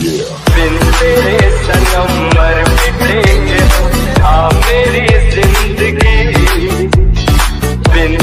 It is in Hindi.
बिन तेरे मेरी ज़िंदगी बिन